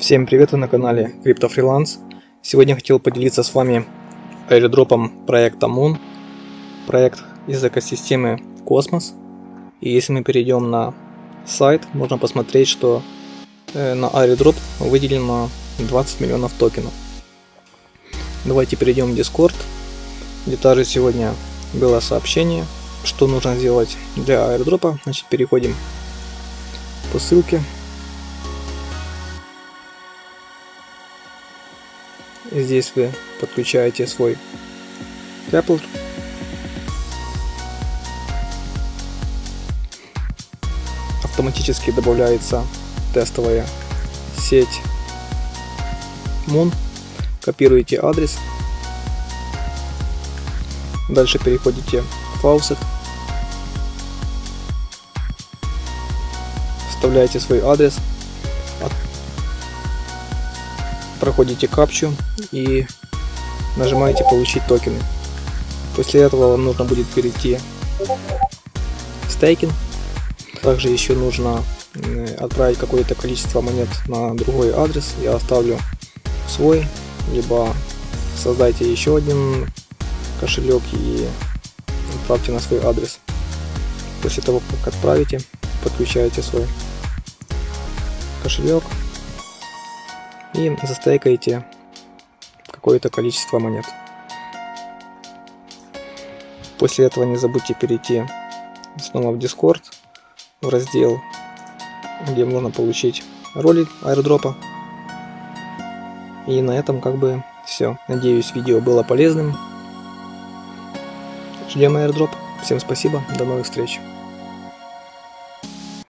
Всем привет, вы на канале CryptoFreelance. Сегодня хотел поделиться с вами airdropом проекта Moon. Проект из экосистемы Космос. И если мы перейдем на сайт, можно посмотреть, что э, на airdrop выделено 20 миллионов токенов. Давайте перейдем в Discord, где также сегодня было сообщение, что нужно сделать для airdropа. Значит, переходим по ссылке Здесь вы подключаете свой Kepler. Автоматически добавляется тестовая сеть Moon. Копируете адрес. Дальше переходите в Faucet. Вставляете свой адрес проходите капчу и нажимаете получить токены. После этого вам нужно будет перейти в стейкинг. Также еще нужно отправить какое-то количество монет на другой адрес. Я оставлю свой, либо создайте еще один кошелек и отправьте на свой адрес. После того, как отправите, подключаете свой кошелек, и застейкаете какое-то количество монет. После этого не забудьте перейти снова в Discord, в раздел, где можно получить роли аирдропа. И на этом как бы все. Надеюсь, видео было полезным. Ждем аирдроп. Всем спасибо, до новых встреч.